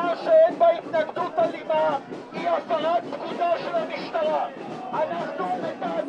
הצעה שאין בה התנגדות אלימה היא הפרת פקודה של המשטרה. אנחנו מתעדים